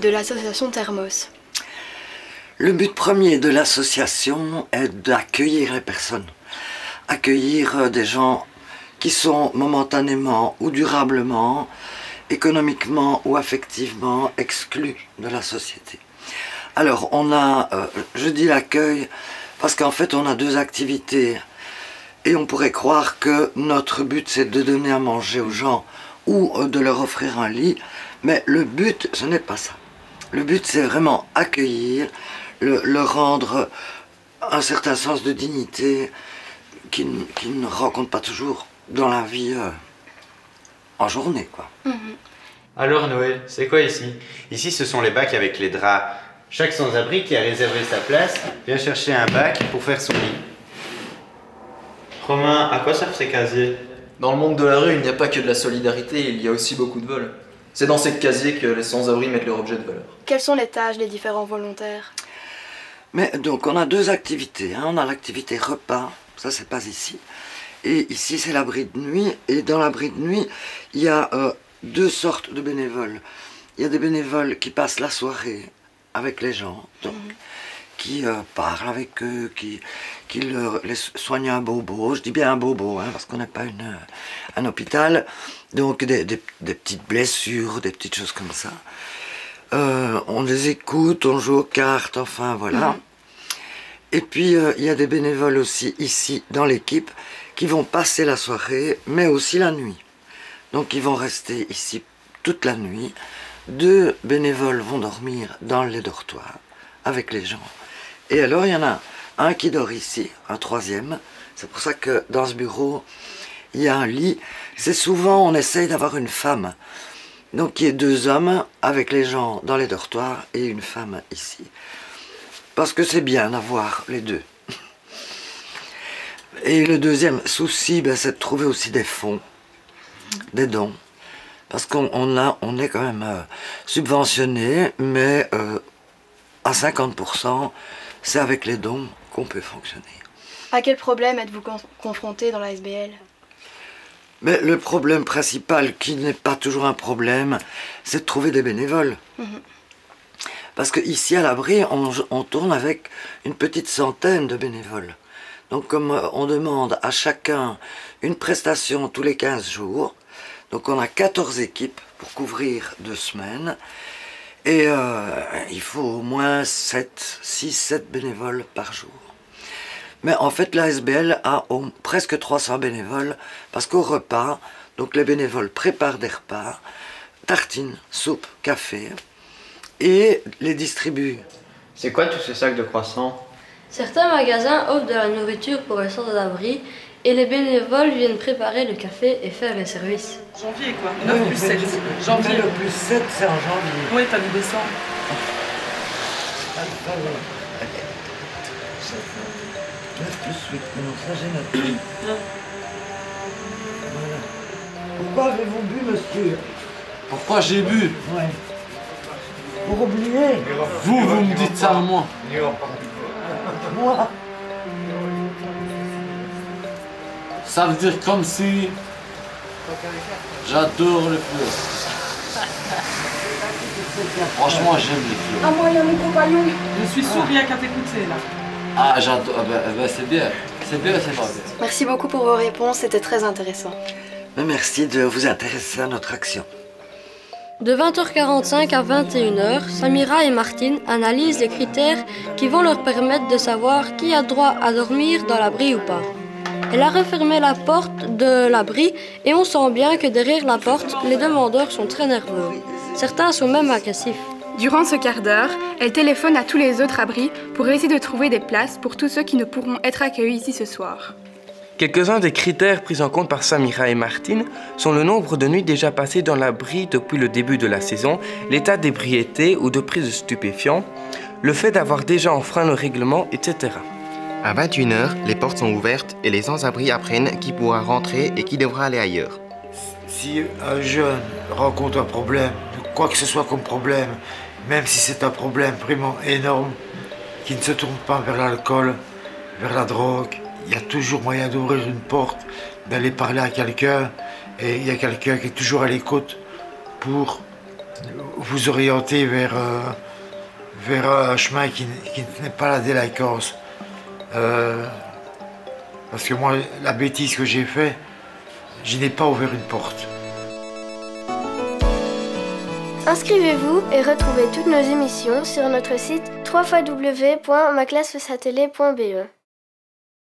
de l'association Thermos Le but premier de l'association est d'accueillir les personnes. Accueillir euh, des gens qui sont momentanément ou durablement, économiquement ou affectivement exclus de la société. Alors on a, euh, je dis l'accueil, parce qu'en fait on a deux activités et on pourrait croire que notre but c'est de donner à manger aux gens ou euh, de leur offrir un lit, mais le but ce n'est pas ça. Le but c'est vraiment accueillir, le, leur rendre un certain sens de dignité qu'ils ne rencontrent pas toujours dans la vie euh, en journée. quoi. Alors Noé, c'est quoi ici? Ici ce sont les bacs avec les draps. Chaque sans-abri qui a réservé sa place vient chercher un bac pour faire son lit. Romain, à quoi servent ces casiers? Dans le monde de la rue, il n'y a pas que de la solidarité, il y a aussi beaucoup de vols. C'est dans ces casiers que les sans-abri mettent leurs objets de valeur. Quelles sont les tâches des différents volontaires? Mais donc on a deux activités. hein. On a l'activité repas, ça c'est pas ici. Et ici c'est l'abri de nuit. Et dans l'abri de nuit, il y a euh, deux sortes de bénévoles. Il y a des bénévoles qui passent la soirée avec les gens, donc, qui euh, parlent avec eux, qui, qui leur, les soignent un bobo. Je dis bien un bobo, hein, parce qu'on n'est pas une, un hôpital. Donc des, des- des petites blessures, des petites choses comme ça. Euh, on les écoute, on joue aux cartes, enfin voilà. Et puis euh, il y a des bénévoles aussi ici dans l'équipe qui vont passer la soirée, mais aussi la nuit. Donc ils vont rester ici toute la nuit. Deux bénévoles vont dormir dans les dortoirs avec les gens. Et alors il y en a un qui dort ici, un troisième. C'est pour ça que dans ce bureau, il y a un lit. C'est souvent, on essaye d'avoir une femme. Donc il y a deux hommes avec les gens dans les dortoirs et une femme ici. Parce que c'est bien d'avoir les deux. Et le deuxième souci, ben, c'est de trouver aussi des fonds, des dons. Parce qu'on on est quand même euh, subventionné, mais euh, à 50%, c'est avec les dons qu'on peut fonctionner. À quel problème êtes-vous con- confronté dans la SBL Mais le problème principal, qui n'est pas toujours un problème, c'est de trouver des bénévoles. Parce qu'ici à l'abri, on, on tourne avec une petite centaine de bénévoles. Donc comme euh, on demande à chacun une prestation tous les 15 jours, donc on a 14 équipes pour couvrir deux semaines. Et euh, il faut au moins 7, 6, 7 bénévoles par jour. Mais en fait, la SBL a au- presque 300 bénévoles parce qu'au repas, donc les bénévoles préparent des repas, tartines, soupe, café et les distribuent. C'est quoi tous ces sacs de croissants? Certains magasins offrent de la nourriture pour les sans-abri et les bénévoles viennent préparer le café et faire les services. Janvier quoi, 9 plus 7. Mais Janvier. le plus 7, c'est en janvier. Oui, t'as mis décembre. 9 plus 8, non, ça j'ai noté. Voilà. Pourquoi avez-vous bu, monsieur Pourquoi j'ai bu Ouais. Pour oublier Vous, vous me dites ça à moi. Moi Ça veut dire comme si j'adore le fleurs. Franchement, j'aime les fleurs. moi, il y a mon compagnon. Je suis sourd rien qu'à t'écouter là. Ah, j'adore. ah ben, ah ben, c'est bien. C'est bien, c'est pas bien. Merci beaucoup pour vos réponses, c'était très intéressant. Mais Merci de vous intéresser à notre action. De 20h45 à 21h, Samira et Martine analysent les critères qui vont leur permettre de savoir qui a droit à dormir dans l'abri ou pas. Elle a refermé la porte de l'abri et on sent bien que derrière la porte, les demandeurs sont très nerveux. Certains sont même agressifs. Durant ce quart d'heure, elle téléphone à tous les autres abris pour essayer de trouver des places pour tous ceux qui ne pourront être accueillis ici ce soir. Quelques-uns des critères pris en compte par Samira et Martine sont le nombre de nuits déjà passées dans l'abri depuis le début de la saison, l'état d'ébriété ou de prise de stupéfiants, le fait d'avoir déjà enfreint le règlement, etc. À 21h, les portes sont ouvertes et les sans-abri apprennent qui pourra rentrer et qui devra aller ailleurs. Si un jeune rencontre un problème, quoi que ce soit comme problème, même si c'est un problème vraiment énorme, qui ne se tourne pas vers l'alcool, vers la drogue, il y a toujours moyen d'ouvrir une porte, d'aller parler à quelqu'un, et il y a quelqu'un qui est toujours à l'écoute pour vous orienter vers, euh, vers un chemin qui, qui n'est pas la délinquance. Euh, parce que moi, la bêtise que j'ai faite, je n'ai pas ouvert une porte. Inscrivez-vous et retrouvez toutes nos émissions sur notre site www.maclassefsatellé.be.